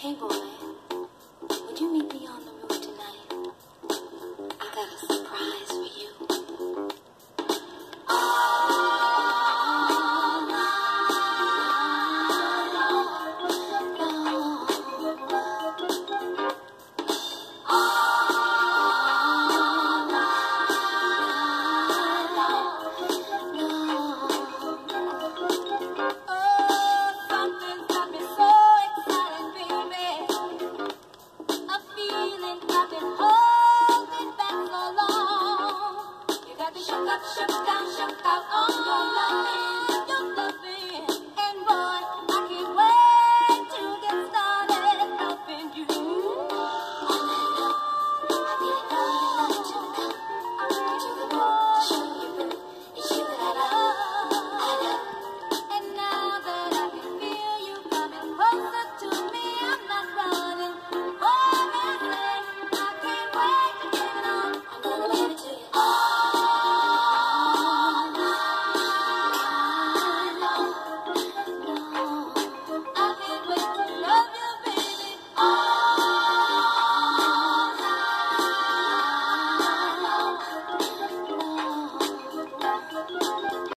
Hey, boy. I've been holding back so long. You got me shook up, shook down,